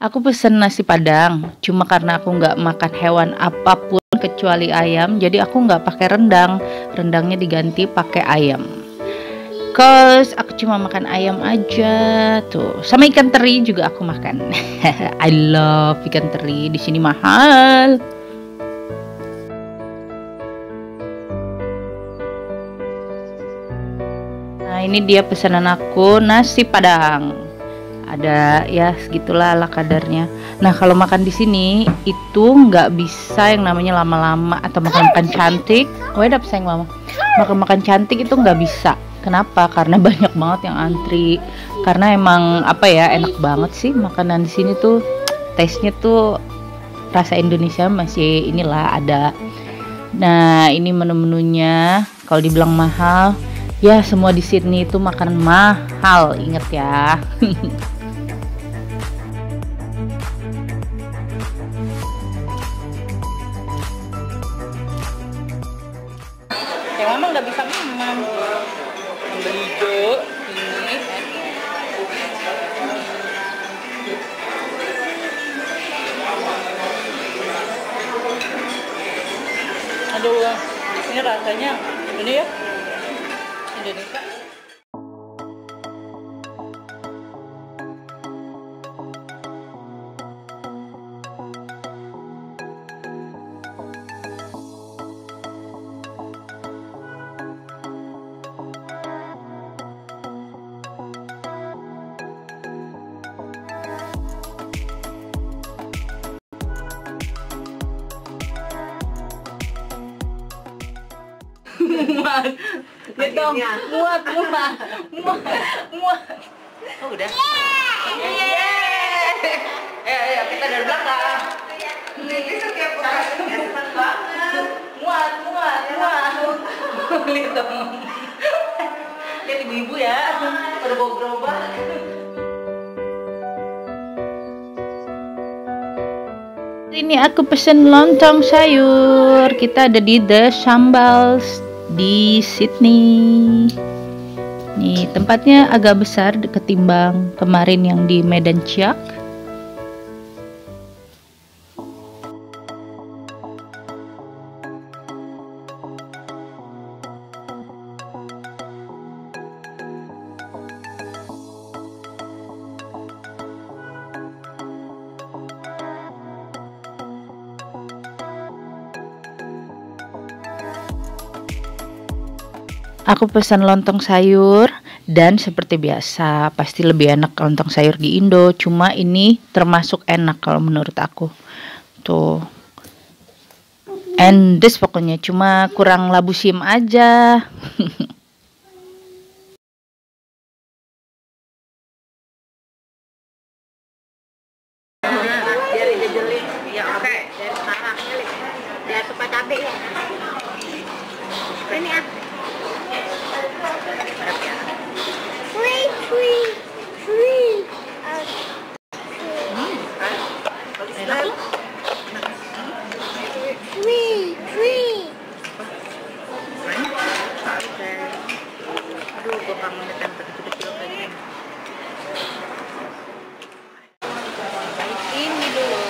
Aku pesen nasi padang, cuma karena aku nggak makan hewan apa pun kecuali ayam, jadi aku nggak pakai rendang. Rendangnya diganti pakai ayam. Cause aku cuma makan ayam aja tuh. Sama ikan teri juga aku makan. I love ikan teri. Di sini mahal. Nah, ini dia pesanan aku nasi padang ada ya segitulah ala kadarnya. Nah kalau makan di sini itu nggak bisa yang namanya lama-lama atau makan-makan cantik. Oh ya sayang mama. Makan-makan cantik itu nggak bisa. Kenapa? Karena banyak banget yang antri. Karena emang apa ya enak banget sih makanan di sini tuh. Taste-nya tuh rasa Indonesia masih inilah ada. Nah ini menu-menunya. Kalau dibilang mahal, ya semua di Sydney itu makan mahal. Ingat ya. mama nggak bisa minum. Hijau ini aduh ini rasanya ini ya. Indonesia muat. Gitu muat muat muat muat. Oh udah? Yeah. yeah. eh ayo kita dari belakang. Ini setiap senang banget. muat muat muat. Lihat dong. Lihat ibu-ibu ya. Pada bawa gerobak ini aku pesen lontong sayur. Kita ada di The Sambal di Sydney. Nih, tempatnya agak besar ketimbang kemarin yang di Medan Chiak. Aku pesan lontong sayur dan seperti biasa pasti lebih enak lontong sayur di Indo. Cuma ini termasuk enak kalau menurut aku. Tuh. Endes pokoknya cuma kurang labu sim aja. ya oke dari sekarang ya supaya cabai ya ini ah Free, free, free. Free, free. Aduh, gue kangen tempe kecil-kecil kayak gini. Ini dulu.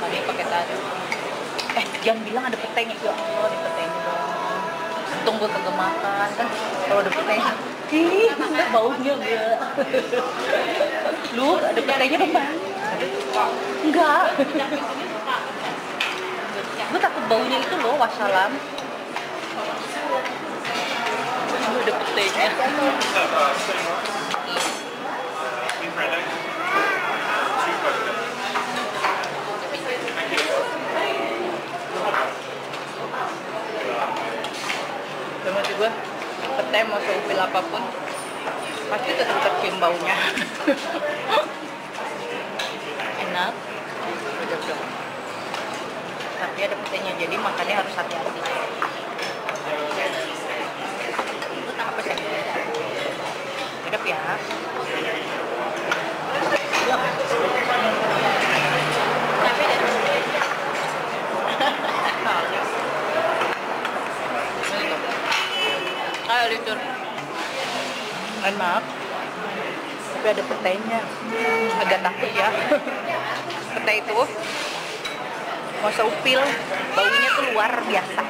Tadi pakai tadi. Jangan bilang ada petenya. Ya Allah, petenya dong. Untung gue kagak makan kan. Kalau ada petenya. Ih, enggak baunya gue. Lu, ada petenya dong, Bang. Enggak. Gue takut baunya itu loh, wassalam. Lu ada petenya. Sama sih gue, pete mau seupil apa pun, pasti tetap tercium baunya. Enak. Tapi ada petenya, jadi makannya harus hati-hati. Apa ada Mohon maaf. tapi ada petainya agak takut ya petai itu mau seupil baunya tuh luar biasa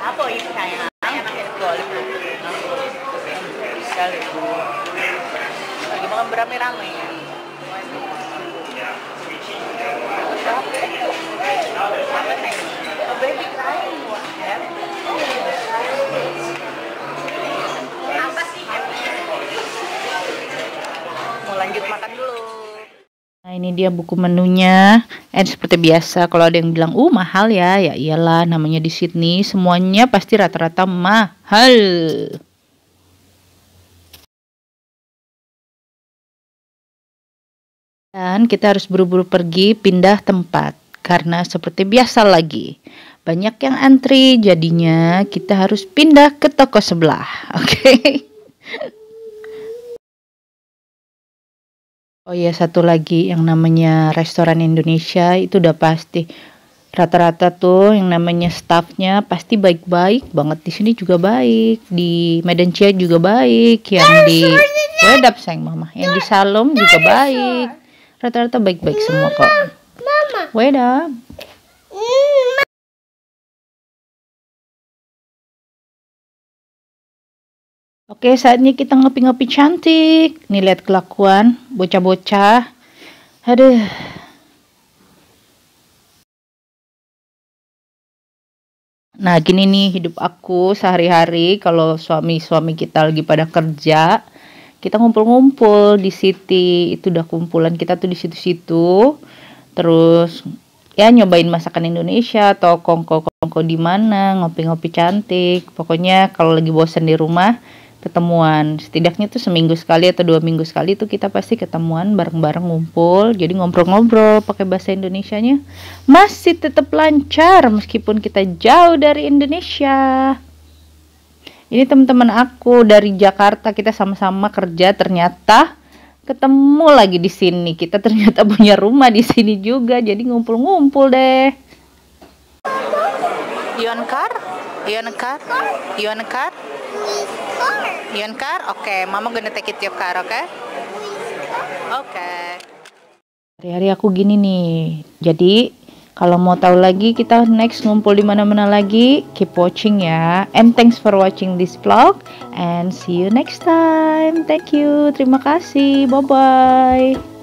Apa ini sayang? lagi makan beramai-ramai Apa sih? Nah ini dia buku menunya. And seperti biasa kalau ada yang bilang Uh mahal ya. Ya iyalah namanya di Sydney Semuanya pasti rata-rata mahal. Dan kita harus buru-buru pergi pindah tempat Karena seperti biasa lagi Banyak yang antri jadinya kita harus pindah ke toko sebelah Oke? Oh iya satu lagi yang namanya restoran Indonesia itu udah pasti. Rata-rata tuh yang namanya staffnya pasti baik-baik banget. Di sini juga baik di Medan Cia juga baik yang di Wedap sayang mama? Yang di Salom juga baik. Rata-rata baik-baik semua kok Wedap Oke, saatnya kita ngopi-ngopi cantik. Nih lihat kelakuan bocah-bocah. Aduh. Nah, gini nih hidup aku sehari-hari kalau suami-suami kita lagi pada kerja, kita ngumpul-ngumpul di city. Itu udah kumpulan kita tuh di situ-situ. Terus ya nyobain masakan Indonesia atau kongko-kongko di mana, ngopi-ngopi cantik. Pokoknya kalau lagi bosan di rumah, ketemuan. Setidaknya tuh seminggu sekali atau dua minggu sekali tuh kita pasti ketemuan bareng-bareng ngumpul. Jadi ngobrol-ngobrol pakai bahasa Indonesianya. Masih tetap lancar meskipun kita jauh dari Indonesia. Ini teman-teman aku dari Jakarta kita sama-sama kerja ternyata ketemu lagi di sini kita ternyata punya rumah di sini juga jadi ngumpul-ngumpul deh? Ion car? Ion car? Oke, okay, mama gonna take it your car, oke? Okay? Oke. Okay. Hari-hari aku gini nih. Jadi kalau mau tahu lagi kita next ngumpul di mana-mana lagi, keep watching ya. And thanks for watching this vlog and see you next time. Thank you. Terima kasih. Bye bye.